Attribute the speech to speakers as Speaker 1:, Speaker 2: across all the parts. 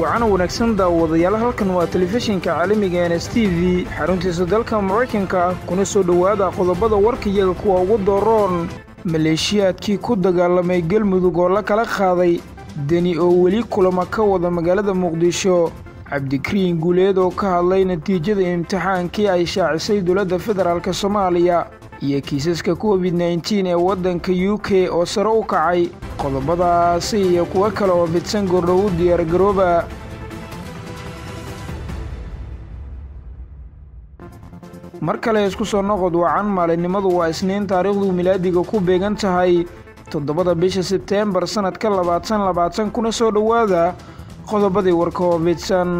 Speaker 1: wacan wanaagsan daawadayaal halkan waa telefishinka caalamiga n s t v. Xaruntiisa dalka maraykanka kuna soo dhowaada qodobada warkayaga kuwa ugu dooroon maleeshiyaadkii ku dagaalamay galmudug oo la kala qaaday deni oo weli kulama ka wada magaalada muqdisho. Cabdikariin guuleed oo ka hadlay natiijada imtixaankii ay shaacisay dowladda federaalk soomaaliya iyo kiisaska covid nneteen ee waddanka u k oo sare u kacay qodobadaasi iyo kuwo kale oo fidsan goordhow u diyaargarooba mar kale isku soo noqod wacan maalinimadu waa isniin taariikhdu milaadiga ku beegan tahay toddobada bisha sebteembar sannadka labaatan labaatan kuna soo dhowaada qodobadii warka oo fidsan.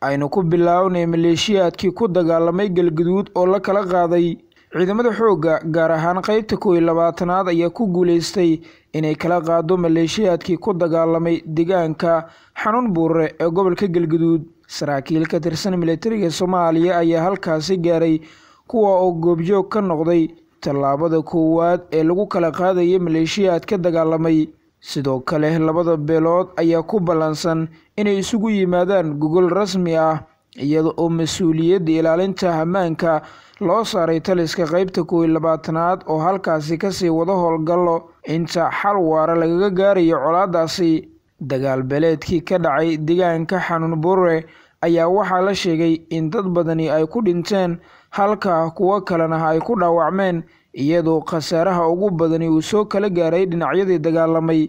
Speaker 1: Aynu ku bilaawnay maleeshiyaadkii ku dagaalamay galguduud oo la kala qaaday ciidamada xoogga gaar ahaan qaybta kow iyo labaatanaad ayaa ku guulaystay inay kala qaado maleeshiyaadkii ku dagaalamay deegaanka xanuun buure ee gobolka galguduud. Saraakiil ka tirsan militariga soomaaliya ayaa halkaasi gaaray kuwa oo goobjoog ka noqday tallaabada koowaad ee lagu kala qaadaya maleeshiyaad ka dagaalamay. Sidoo kale labada beelood ayaa ku ballansan inay isugu yimaadaan gogol rasmi ah iyada oo mas'uuliyadda ilaalinta ammaanka loo saaray taliska qaybta kow iyo labaatanaad oo halkaasi ka sii wada howlgallo inta xal waara lagaga gaarayo colaadaasi. Dagaal beeleedkii ka dhacay deegaanka xanuun buure ayaa waxaa la sheegay in dad badani ay ku dhinteen halka kuwo kalena ay ku dhaawacmeen iyadoo khasaaraha ugu badani uu soo kala gaaray dhinacyadii dagaalamay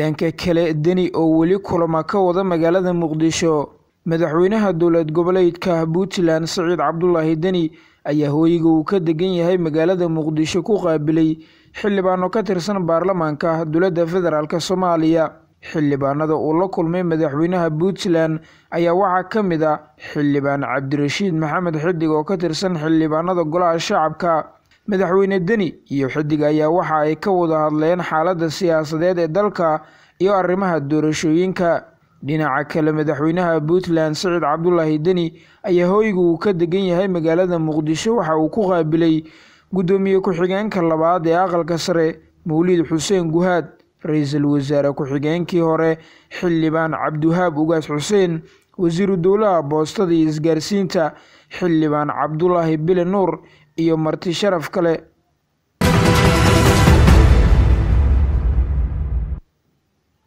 Speaker 1: dhanka kale deni oo weli kulama ka wada magaalada muqdisho. Madaxweynaha dowlad goboleedka puntland siciid cabdulaahi deni ayaa hooyiga uu ka degan yahay magaalada muqdisho ku qaabilay xildhibaano ka tirsan baarlamaanka dowladda federaalk soomaaliya. Xildhibaanada uu la kulmay madaxweynaha puntland ayaa waxaa ka mid a xildhibaan cabdirashiid maxamed xidig oo ka tirsan xildhibaanada golaha shacabka madaxweyne deni iyo xidig ayaa waxa ay ka wada hadleen xaaladda siyaasadeed ee dalka iyo arrimaha doorashooyinka. Dhinaca kale madaxweynaha puntland siciid cabdulaahi deni ayaa hooyiga uu ka degan yahay magaalada muqdisho waxa uu ku qaabilay guddoomiye ku-xigeenka labaad ee aqalka sare mawlid xuseen guhaad ra'iisul wasaare ku-xigeenkii hore xildhibaan cabdiwahaab ugaas xuseen wasiiru dowlaha boostada iyo isgaarsiinta xildhibaan cabdulaahi bile nuur iyo marti sharaf kale.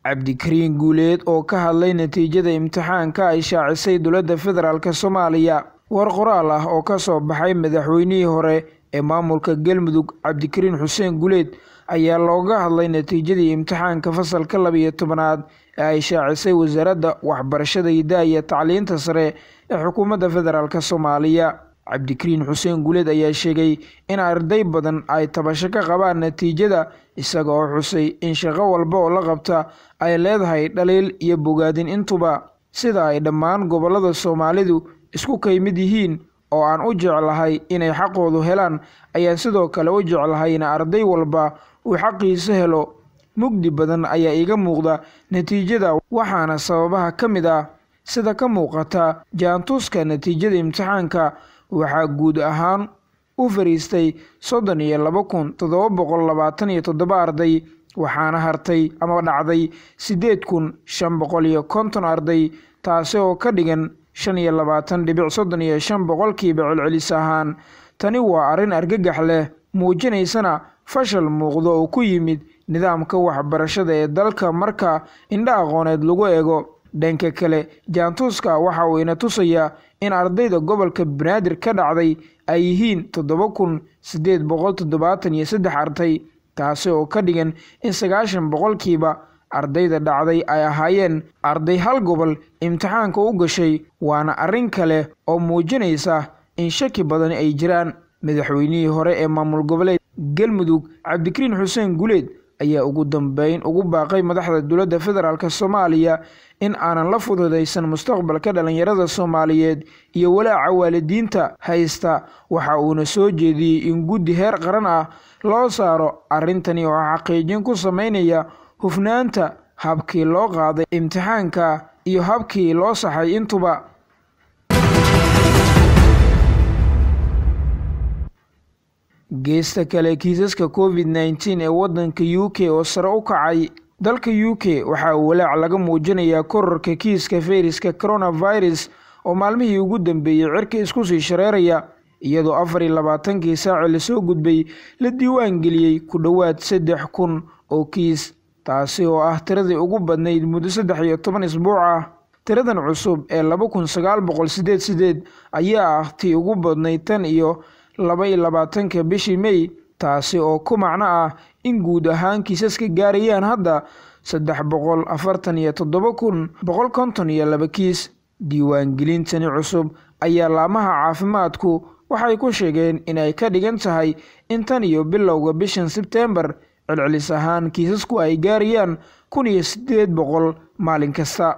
Speaker 1: Cabdikariin guuleed oo ka hadlay natiijada imtixaanka ay shaacisay dowladda federaalk soomaaliya war qoraal ah oo ka soo baxay madaxweynihii hore ee maamulka galmudug cabdikariin xuseen guuleed ayaa looga hadlay natiijadii imtixaanka fasalka labiyo tobanaad ee ay shaacisay wasaaradda waxbarashada hidaha iyo tacliinta sare ee xukuumadda federaalk soomaaliya cabdikariin xuseen guuleed ayaa sheegay in arday badan ay tabasho ka qabaan natiijada isaga oo xusay in shaqo walba oo la qabta ay leedahay dhaliil iyo bogaadin intuba. Sida ay dhammaan gobollada soomaalidu isku kaymid yihiin oo aan u jeclahay inay xaqoodu helaan ayaan sidoo kale u jeclahay in arday walba uu xaqiisa helo. Mugdi badan ayaa iiga muuqda natiijada waxaana sababaha ka mid ah sida ka muuqata jaantuska natiijada imtixaanka waxaa guud ahaan u fariistay soddon iyo laba kun toddoba boqol labaatan iyo toddoba arday waxaana hartay ama dhacday siddeed kun shan boqol iyo konton arday taasi oo ka dhigan shan iyo labaatan dhibic soddon iyo shan boqolkiiba celcelis ahaan. Tani waa arrin argagax leh muujinaysana fashal muuqdo oo ku yimid nidaamka waxbarashada ee dalka marka indha aqooneed lagu eego dhanka kale jaantuuska waxa uu ina tusayaa in ardayda gobolka banaadir ka dhacday ay yihiin toddoba kun siddeed boqol toddobaatan iyo saddex arday taasi oo ka dhigan in sagaashan boqolkiiba ardayda dhacday ay ahaayeen arday hal gobol imtixaanka u gashay waana arrin kale oo muujinaysa in shaki badan ay jiraan. Madaxweynihii hore ee maamul goboleed galmudug cabdikariin xuseen guleed ayaa ugu dambeyn ugu baaqay madaxda dowladda federaalk soomaaliya in aanan la fududaysan mustaqbalka dhallinyarada soomaaliyeed iyo walaaca waalidiinta haysta. Waxa uuna soo jeediyey in guddi heer qaran ah loo saaro arrintani oo xaqiijin ku sameynaya hufnaanta habkii loo qaaday imtixaanka iyo habkii loo saxay intuba geesta kale kiisaska covid nneteen ee waddanka u k oo sare u kacay dalka u k waxaa walaac laga muujinayaa korarka kiiska fayraska coronavirus oo maalmihii ugu dambeeyey cirka isku sii shareeraya iyadoo afar iyo labaatankii saaci la soo gudbay la diiwaan geliyey ku dhowaad saddex kun oo kiis taasi oo ah tiradii ugu badnayd muddo saddex iyo toban isbuuc ah. Tiradan cusub ee laba kun sagaal boqol sideed sideed ayaa ah tii ugu badnayd tan iyo laba iyo labaatanka bishii may taasi oo ku macno ah in guud ahaan kiisaska gaarayaan hadda saddex boqol afartan iyo toddoba kun boqol konton iyo laba kiis. Diiwaangelintani cusub ayaa laamaha caafimaadku waxay ku sheegeen inay ka dhigan tahay in tan iyo bilowga bishan sebtembar celcelis ahaan kiisasku ay gaarayaan kun iyo siddeed boqol maalin kasta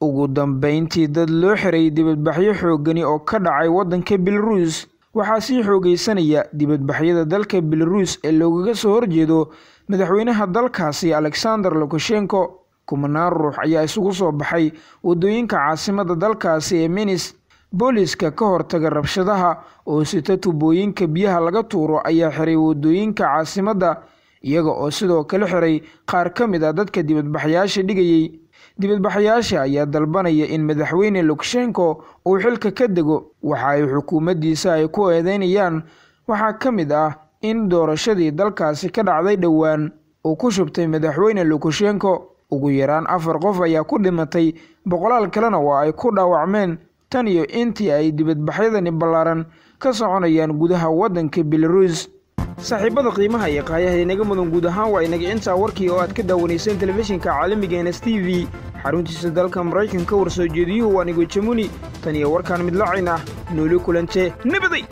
Speaker 1: ugu dambeyntii dad loo xiray dibadbaxyo xoogani oo ka dhacay waddanka belaruus waxaa sii xoogeysanaya dibadbaxyada dalka belaruus ee loogaga soo horjeedo madaxweynaha dalkaasi alexander lukashenko. Kumanaan ruux ayaa isugu soo baxay waddooyinka caasimada dalkaasi ee minis booliiska ka hortaga rabshadaha oo sita tubooyinka biyaha laga tuuro ayaa xiray waddooyinka caasimadda iyaga oo sidoo kale xiray qaar ka mid a dadka dibadbaxyaasha dhigayey dibadbaxayaasha ayaa dalbanaya in madaxweyne lukashenko uu xilka ka dego waxa ay xukuumaddiisa ay ku eedeynayaan. Waxaa ka mid ah in doorashadii dalkaasi ka dhacday dhowaan uu ku shubtay madaxweyne lukashenko. Ugu yaraan afar qof ayaa ku dhimatay. Boqolaal kalena waa ay ku dhaawacmeen. Tan iyo intii ay dibadbaxyadani ballaaran ka soconayaan gudaha waddanka belaruus saaxiibada qiimaha iyo qaayaha inaga mudan guud ahaan waa inaga intaa warkii oo aad ka daawanayseen telefishinka caalamiga ns t v. Xaruntiisa dalka maraykanka war soo jeediyuhu waa nigo jamuni tan iyo warkaan midlaacin ah nooli kulante nabaday